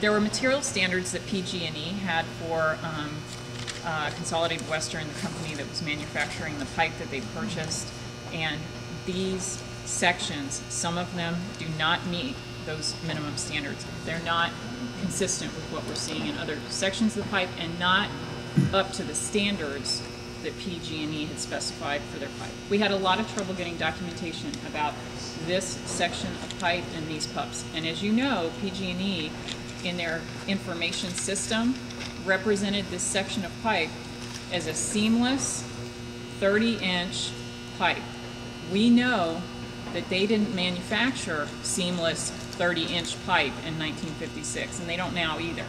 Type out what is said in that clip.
there were material standards that PG&E had for um, uh, Consolidated Western, the company that was manufacturing the pipe that they purchased, and these sections, some of them do not meet those minimum standards. They're not consistent with what we're seeing in other sections of the pipe and not up to the standards that PG&E had specified for their pipe. We had a lot of trouble getting documentation about this section of pipe and these pups. And as you know, PG&E in their information system represented this section of pipe as a seamless 30 inch pipe. We know that they didn't manufacture seamless 30 inch pipe in 1956 and they don't now either.